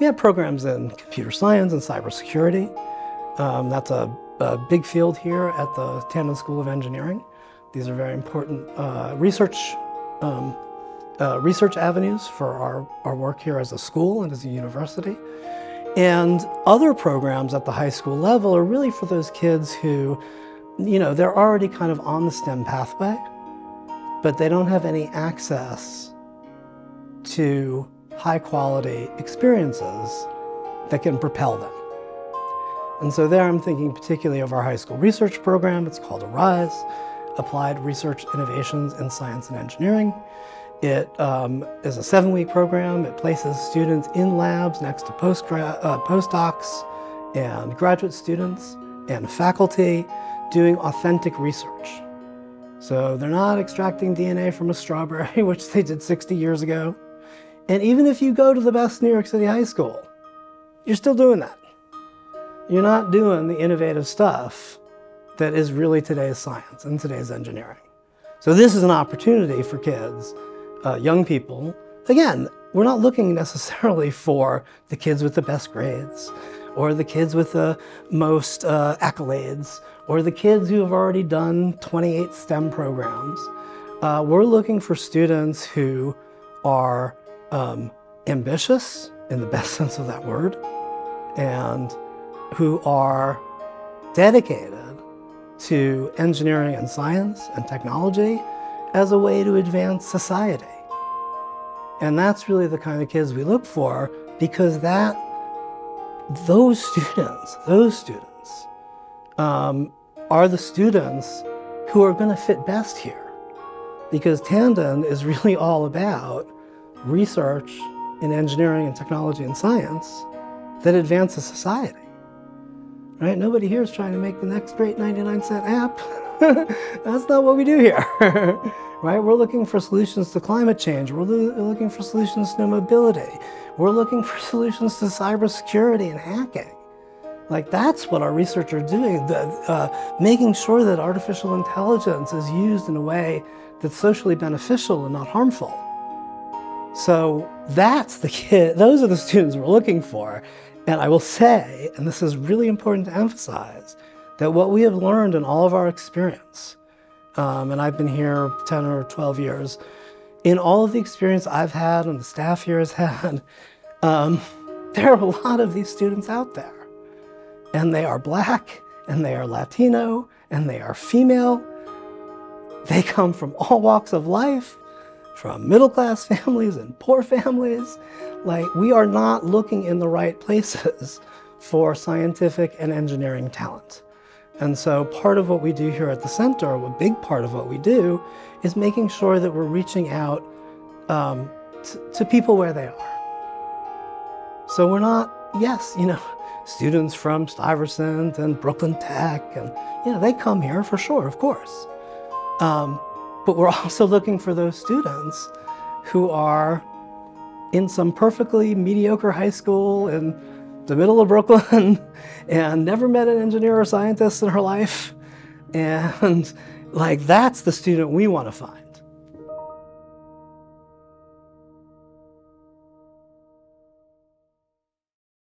We have programs in computer science and cybersecurity. Um, that's a, a, big field here at the Tandon School of Engineering. These are very important uh, research um, uh, research avenues for our, our work here as a school and as a university. And other programs at the high school level are really for those kids who, you know, they're already kind of on the STEM pathway, but they don't have any access to high quality experiences that can propel them. And so there I'm thinking particularly of our high school research program. It's called ARISE, Applied Research Innovations in Science and Engineering. It um, is a seven-week program. It places students in labs next to uh, postdocs and graduate students and faculty doing authentic research. So they're not extracting DNA from a strawberry, which they did 60 years ago. And even if you go to the best New York City high school, you're still doing that. You're not doing the innovative stuff that is really today's science and today's engineering. So this is an opportunity for kids uh, young people, again, we're not looking necessarily for the kids with the best grades or the kids with the most uh, accolades or the kids who have already done 28 STEM programs. Uh, we're looking for students who are um, ambitious in the best sense of that word and who are dedicated to engineering and science and technology as a way to advance society. And that's really the kind of kids we look for because that, those students, those students um, are the students who are going to fit best here. Because Tandon is really all about research in engineering and technology and science that advances society. Right? Nobody here is trying to make the next great 99 cent app. That's not what we do here, right? We're looking for solutions to climate change. We're looking for solutions to mobility. We're looking for solutions to cybersecurity and hacking. Like that's what our research are doing, the, uh, making sure that artificial intelligence is used in a way that's socially beneficial and not harmful. So that's the kid, those are the students we're looking for. And I will say, and this is really important to emphasize, that what we have learned in all of our experience, um, and I've been here 10 or 12 years, in all of the experience I've had and the staff here has had, um, there are a lot of these students out there. And they are black, and they are Latino, and they are female. They come from all walks of life, from middle class families and poor families. Like, we are not looking in the right places for scientific and engineering talent. And so part of what we do here at the center, a big part of what we do, is making sure that we're reaching out um, to people where they are. So we're not, yes, you know, students from Stuyvesant and Brooklyn Tech, and you know, they come here for sure, of course. Um, but we're also looking for those students who are in some perfectly mediocre high school in the middle of Brooklyn and never met an engineer or scientist in her life. And like, that's the student we want to find.